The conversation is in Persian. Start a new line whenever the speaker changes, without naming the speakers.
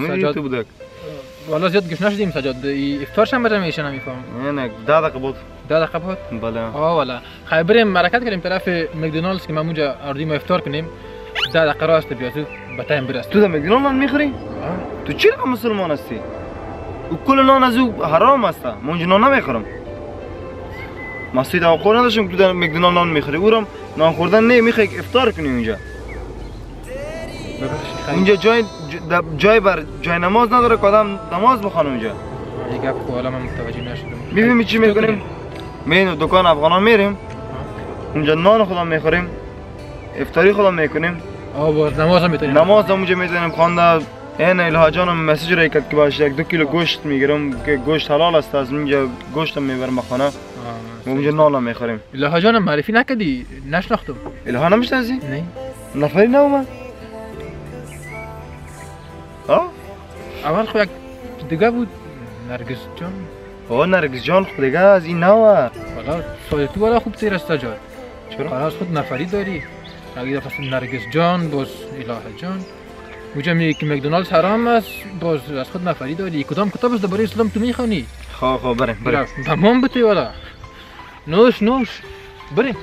سجاد.
تو بودک
والا زیاد گوش نشدیم سجاد ای- افطارش هم برم میشه نمیفهم
نه نه ده دقیقه بود
ده دقیقه بود
بله
آه والا خیلی بریم حرکت کنیم طرف مکدونالدز که ما اونجا اردیم افطار کنیم ده دقیقه راست بیا تو به تایم برست
تو در مکدونالد نان می‌خوری. تو چرا مسلمان هستی او کل نان از او حرام است من اونجا نان نمی‌خورم مسجد توقع نداشتم که تو در مکدونالد نان می‌خوری او نان خوردن نه می‌خوای افطار کنی اونجا اونجا جای جای بر جای نماز نداره که آدم نماز بخوانه اونجا.
یه گپ خب حالا من متوجه نشدم.
می‌بینی چی می‌کنیم؟ میریم دکان افغانان میریم اونجا نان خودم می‌خوریم افطاری خودم می‌کنیم.
باز نماز هم می‌تونیم.
نماز هم اونجا می‌تونیم. خوانده این الها جانم مسیج را کرد که باش یک دو کیلو گوشت می‌گیرم که گوشت حلال است از اونجا گوشتم می‌برم خانه. و اونجا هم می‌خوریم.
الها جانم معرفی نکردی؟ نشناختم.
الها نمی‌شناسی؟
نه.
نفری نه اومد
اول خو یک دیگه بود نرگس جان.
آه نرگس جان خود دیگه از این نه
والا سال تو والا خوب تیر است سجاد
چرا؟
خلاص خود نفری داری. اگه دفعه نرگس جان باز اله جان. اونجا میگه که مکدونالدز حرام است باز از خود نفری داری. کدام کتاب است درباره اسلام تو می‌خوانی
خواه خواه بریم بریم.
تمام بتی والا نوش نوش. بریم.